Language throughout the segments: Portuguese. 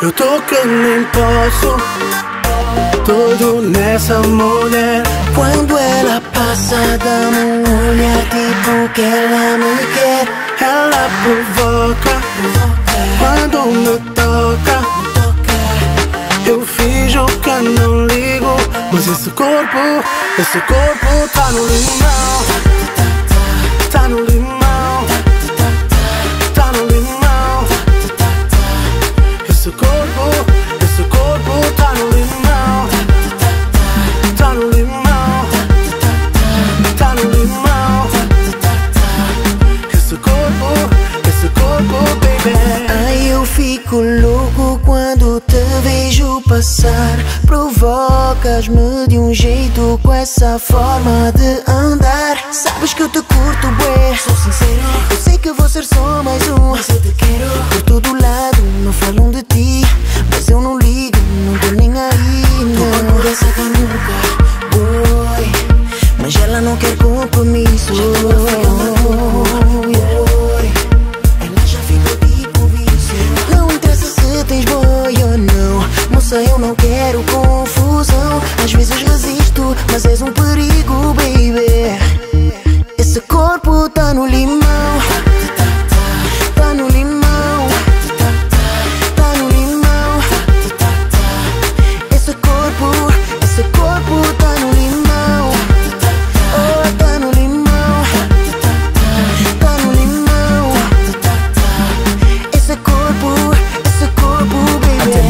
Eu tô que nem posso. Todo nessa mulher. Quando ela passa, dá-me um olhar tipo que ela me quer. Ela provoca. Quando me toca. Eu finjo que não ligo. Mas esse corpo, esse corpo tá no limão. Fico louco quando te vejo passar. Provocas-me de um jeito com essa forma de andar. Sabes que eu te curto, bué. Sou sincero. Eu sei que vou ser só mais um. Mas eu te quero. Por todo lado, não falam de ti. Mas eu não ligo, não tô nem aí Não. por essa canuca, boy Mas ela não quer compromisso Eu não quero confusão. Às vezes resisto, mas és um perigo, baby. Esse corpo tá no limão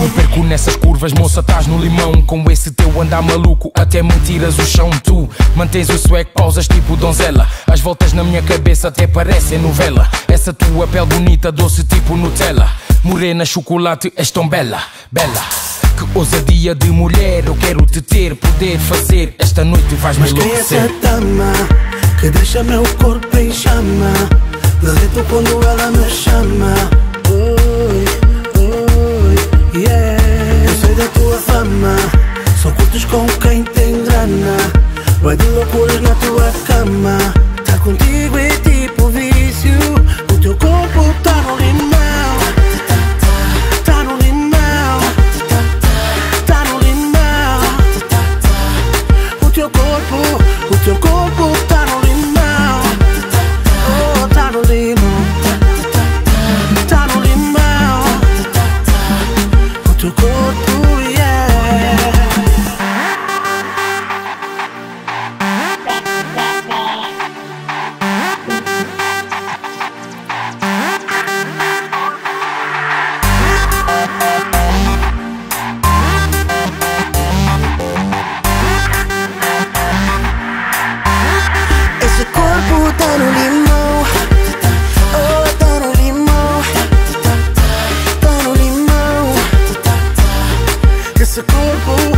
Baby perco nessas curvas, moça, estás no limão. Com esse teu andar maluco, até me tiras o chão. Tu mantens o swag, pausas tipo donzela. As voltas na minha cabeça até parecem novela. Essa tua pele bonita, doce tipo Nutella. Morena, chocolate, és tão bela, bela. Que ousadia de mulher, eu quero te ter, poder fazer. Esta noite vais-me Mas quem é essa dama Que deixa meu corpo em chama Derreto quando ela me chama Com quem tem grana Vai de loucuras na tua cama. Tá contigo é tipo Esse corpo